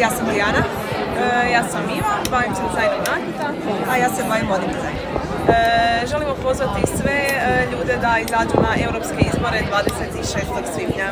ja sam Dijana, e, ja sam Iva, bavim se dizajnom nakita, a ja se bavim modnim dizajnom. E, želimo pozvati sve e, ljude da izađu na europske izbore 26. svibnja.